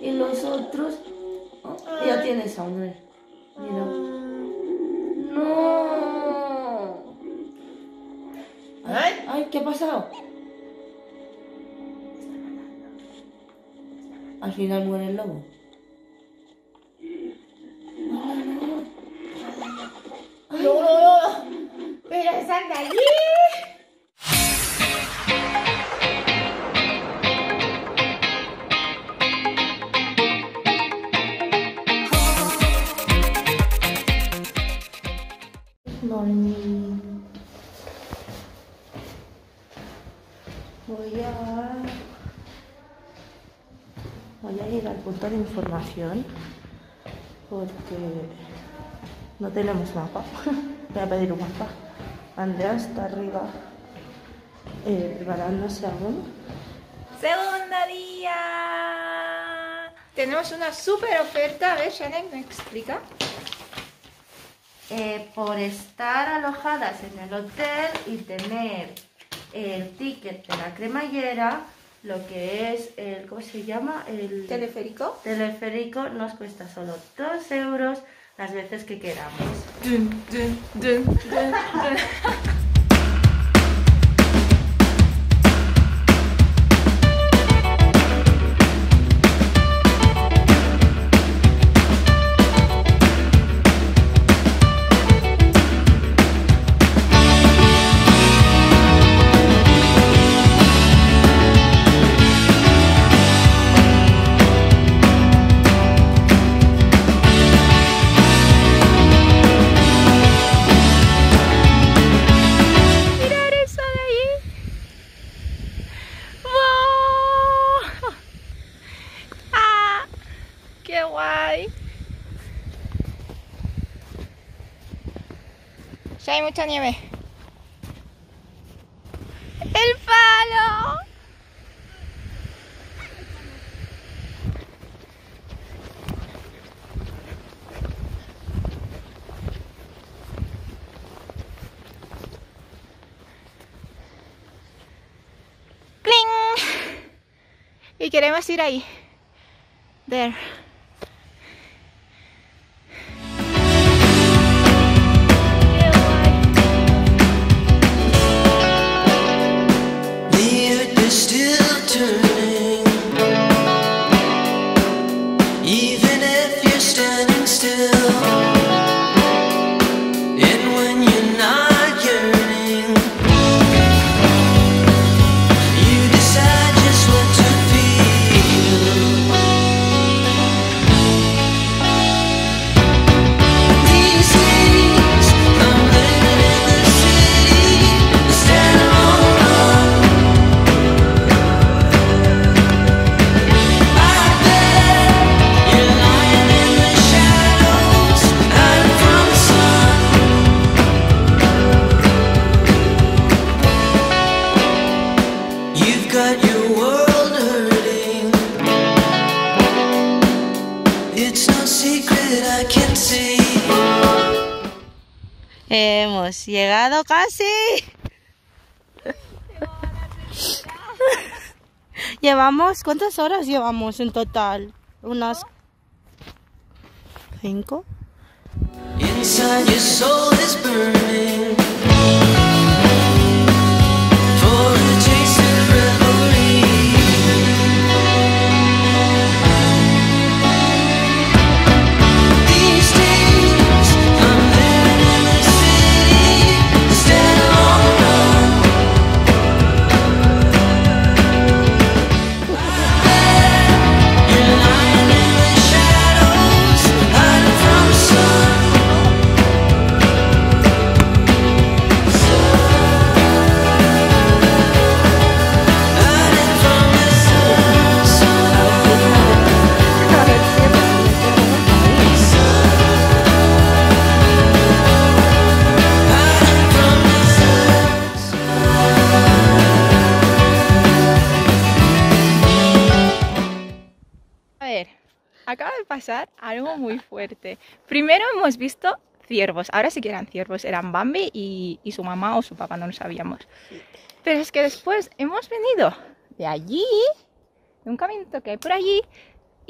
Y los otros... oh, ya tienes hambre. Mira. ¡No! Ay. Ay, ¿qué ha pasado? Al final muere el lobo. No, no, no. Pero de allí. Punto de información porque no tenemos mapa. Voy a pedir un mapa. Andrea está arriba eh, preparándose aún. Segundo día. Tenemos una super oferta. A ver, Shannon, ¿me explica? Eh, por estar alojadas en el hotel y tener el ticket de la cremallera, lo que es el, ¿cómo se llama? El Teleférico. teleférico nos cuesta solo 2 euros las veces que queramos. Hay mucha nieve. ¡El palo! ¡Cling! Y queremos ir ahí. There. Hemos llegado casi. Llevamos, ¿cuántas horas llevamos en total? Unas cinco. Pasar algo muy fuerte. Primero hemos visto ciervos. Ahora sí que eran ciervos, eran Bambi y, y su mamá o su papá, no lo sabíamos. Pero es que después hemos venido de allí, de un caminito que hay por allí,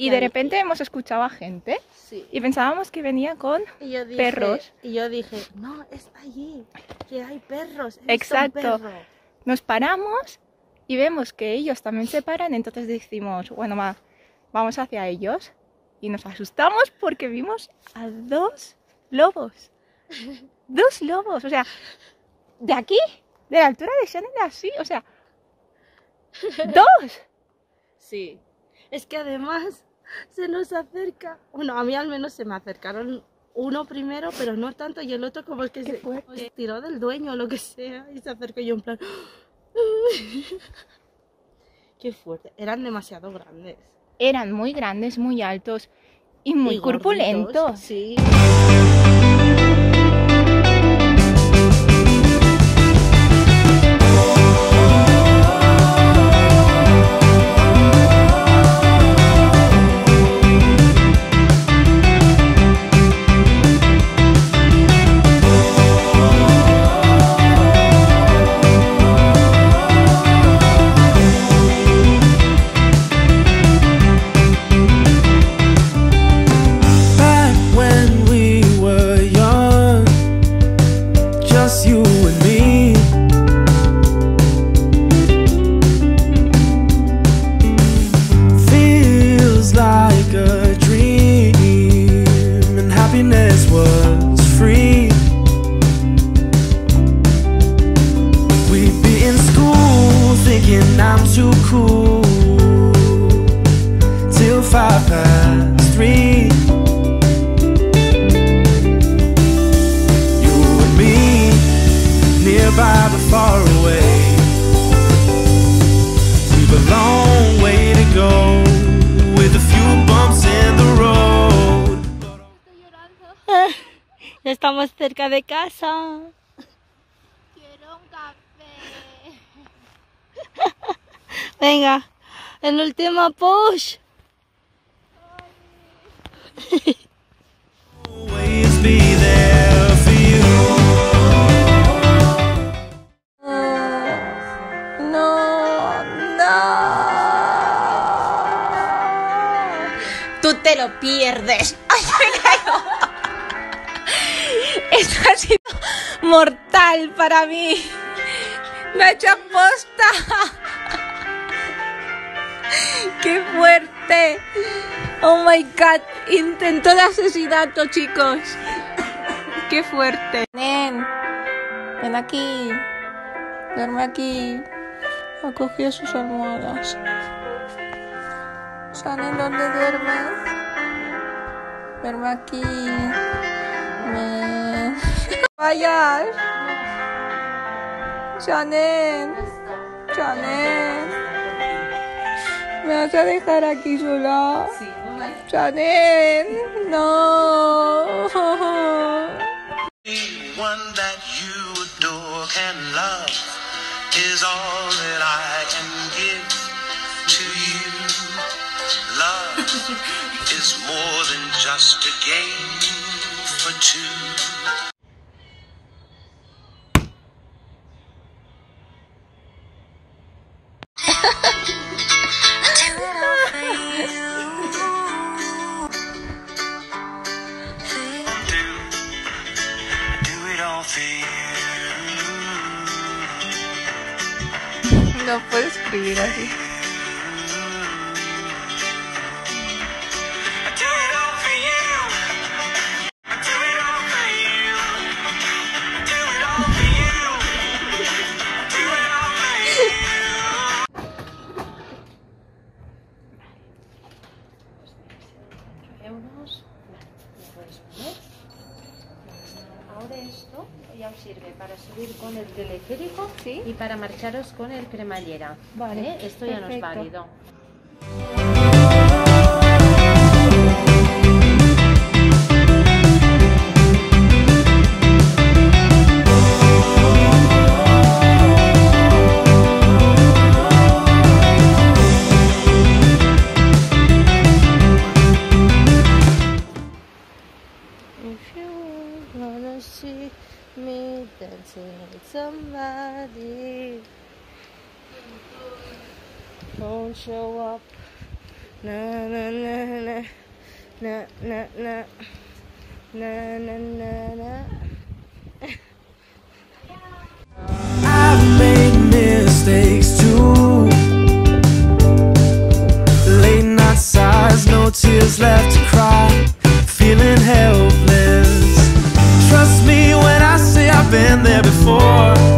Y de repente hemos escuchado a gente Sí. y pensábamos que venía con... Y yo dije, Perros. Y yo dije, no, es allí, que hay perros. Exacto. perro". Nos paramos y vemos que ellos también se paran, entonces decimos, bueno, va, vamos hacia ellos. Y nos asustamos porque vimos a dos lobos. Dos lobos, o sea, de aquí, de la altura de Shannon, así, o sea, dos. Sí. Es que además se nos acerca. Bueno, a mí al menos se me acercaron uno primero, pero no tanto, y el otro como es que se fuerte. se tiró del dueño o lo que sea, y se acercó yo en plan. Qué fuerte. Eran demasiado grandes. Eran muy grandes, muy altos y muy Y gorditos, corpulentos. Sí. I'm too cool till five past three. You and me, nearby but far away. We've a long way to go with a few bumps in the road. Ya estamos cerca de casa. Venga, el último push. No, no. Tú te lo pierdes. ¡Ay, me caigo! Esto ha sido mortal para mí. Me ha hecho aposta. ¡Qué fuerte! Oh my god, intentó de asesinato, chicos. ¡Qué fuerte! Nen, ven aquí. Duerme aquí. Ha cogido sus almohadas. Shannon, ¿dónde duermes? Duerme aquí. Vayas. Shannon. Shannon. ¿Me vas a dejar aquí sola? Sí. Shannon. No. One that you adore and love is all that I can give to you. Love is more than just a game for two. It all for you. euros. ¿Me puedes poner? Ahora esto ya os sirve para subir con el teleférico ¿Sí? y para marcharos con el cremallera. Vale, ¿eh? Esto ya no es perfecto. válido. na na na na. Na na na. Na na na na. I've made mistakes too. Late night sighs, no tears left to cry. Feeling helpless. Trust me when I say I've been there before.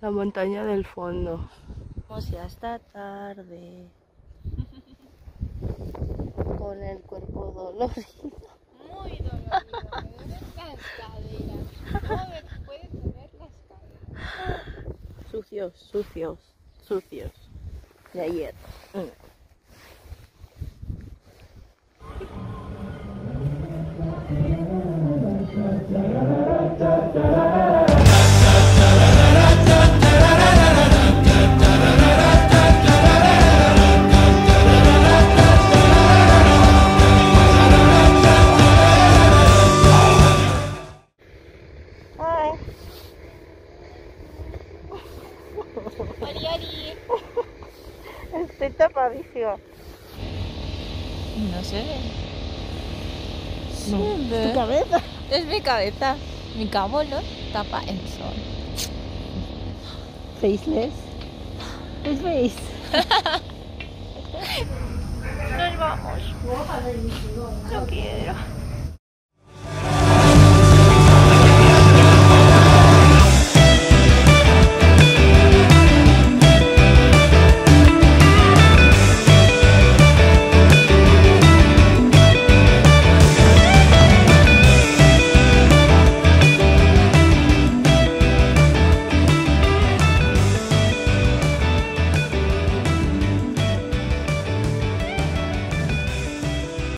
La montaña del fondo. Vamos ya hasta tarde. Con el cuerpo dolorido. Muy dolorido, me duelen las caderas. ¿Cómo me las caderas? Sucios, sucios, sucios. De ayer. Estoy tapadísimo. No se ve. No, es tu cabeza. Es mi cabeza. Mi cabo no tapa el sol. Faceless. Es face. Nos vamos. No quiero.